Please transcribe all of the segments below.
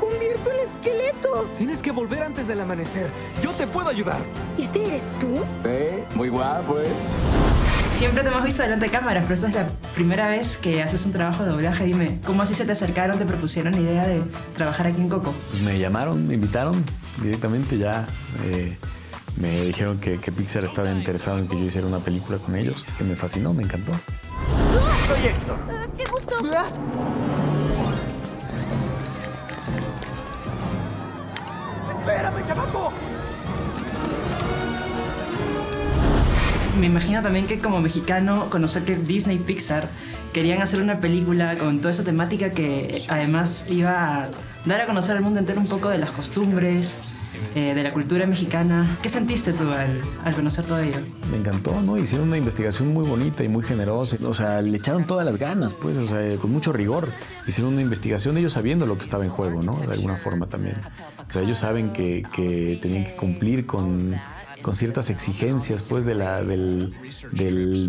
convierto en esqueleto. Tienes que volver antes del amanecer. Yo te puedo ayudar. ¿Este eres tú? Eh, muy guapo, ¿eh? Siempre te hemos visto delante de cámaras, pero esta es la primera vez que haces un trabajo de doblaje. Dime, ¿cómo así se te acercaron, te propusieron la idea de trabajar aquí en Coco? Pues me llamaron, me invitaron directamente ya. eh, me dijeron que, que Pixar estaba interesado en que yo hiciera una película con ellos, que me fascinó, me encantó. Soy Héctor. Ah, ¡Qué gusto! ¡Espérame, chamaco! Me imagino también que como mexicano conocer que Disney y Pixar querían hacer una película con toda esa temática que además iba a dar a conocer al mundo entero un poco de las costumbres, eh, de la cultura mexicana. ¿Qué sentiste tú al, al conocer todo ello? Me encantó, ¿no? Hicieron una investigación muy bonita y muy generosa. O sea, le echaron todas las ganas, pues, o sea, con mucho rigor. Hicieron una investigación, ellos sabiendo lo que estaba en juego, ¿no? De alguna forma también. O sea, ellos saben que, que tenían que cumplir con, con ciertas exigencias, pues, de la, del,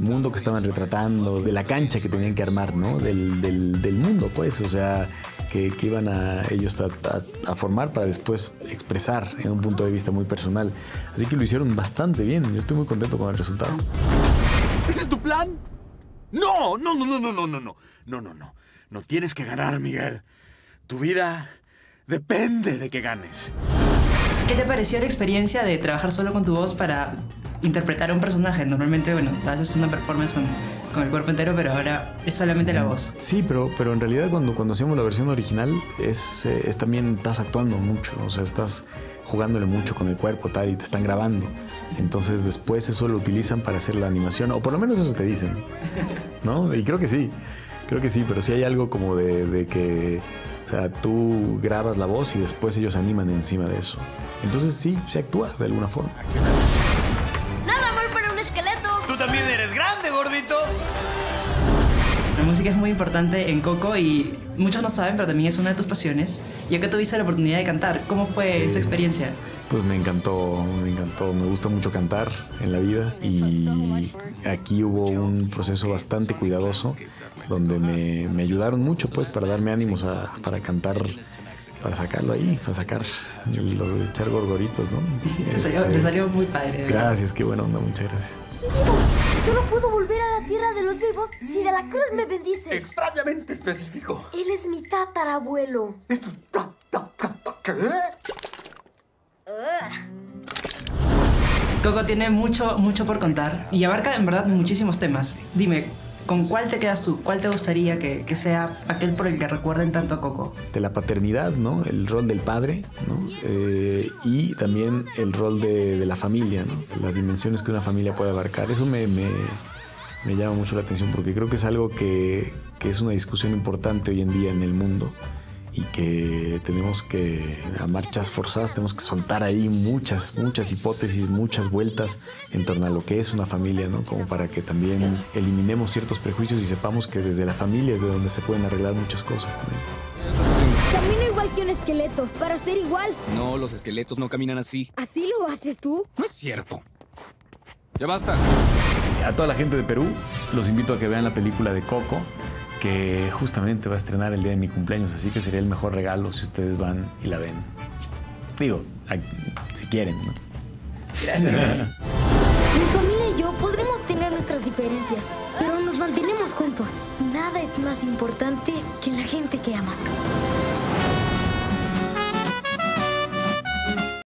mundo que estaban retratando, de la cancha que tenían que armar, ¿no? Del, del, mundo, pues, o sea, que, que iban a ellos a, a- a formar para después expresar en un punto de vista muy personal. Así que lo hicieron bastante bien. Yo estoy muy contento con el resultado. ¿Ese es tu plan? No, no, no, no, no, no, no, no. No, no, no. No tienes que ganar, Miguel. Tu vida depende de que ganes. ¿Qué te pareció la experiencia de trabajar solo con tu voz para interpretar a un personaje? Normalmente, bueno, haces una performance con, con el cuerpo entero, pero ahora es solamente la voz. Sí, pero, pero en realidad cuando, cuando hacemos la versión original es, eh, es también estás actuando mucho, o sea, estás jugándole mucho con el cuerpo tal y te están grabando. Entonces después eso lo utilizan para hacer la animación, o por lo menos eso te dicen, ¿no? Y creo que sí, creo que sí, pero sí hay algo como de, de que, sea, tú grabas la voz y después ellos animan encima de eso. Entonces sí, sí actúas de alguna forma. Nada mal para un esqueleto. Tú también eres grande, gordito. La música es muy importante en Coco y muchos no saben, pero también es una de tus pasiones. Ya que tuviste la oportunidad de cantar, ¿cómo fue esa experiencia? Pues me encantó, me encantó, me gusta mucho cantar en la vida y aquí hubo un proceso bastante cuidadoso donde me, me ayudaron mucho pues para darme ánimos a- para cantar, para sacarlo ahí, para sacar los echar gorgoritos, ¿no? Te salió, Este, te salió muy padre. Gracias, qué buena onda, muchas gracias. Solo puedo volver a la tierra de los vivos si de la cruz me bendice. Extrañamente específico. Él es mi tatarabuelo. ¿Qué? Coco tiene mucho, mucho por contar y abarca en verdad muchísimos temas. Dime, ¿con cuál te quedas tú? ¿Cuál te gustaría que, que sea aquel por el que recuerden tanto a Coco? de la paternidad, ¿no? El rol del padre, ¿no? Eh, y también el rol de, de la familia, ¿no? Las dimensiones que una familia puede abarcar. Eso me, me- me llama mucho la atención porque creo que es algo que, que es una discusión importante hoy en día en el mundo y que tenemos que, a marchas forzadas, tenemos que soltar ahí muchas, muchas hipótesis, muchas vueltas en torno a lo que es una familia, ¿no? Como para que también eliminemos ciertos prejuicios y sepamos que desde la familia es de donde se pueden arreglar muchas cosas también. Camino igual que un esqueleto, para ser igual. No, los esqueletos no caminan así. ¿Así lo haces tú? No es cierto. Ya basta. A toda la gente de Perú, los invito a que vean la película de Coco, que justamente va a estrenar el día de mi cumpleaños, así que sería el mejor regalo si ustedes van y la ven. Digo, si quieren, ¿no? Gracias. Mi familia y yo podremos tener nuestras diferencias, pero nos mantenemos juntos. Nada es más importante que la gente que amas.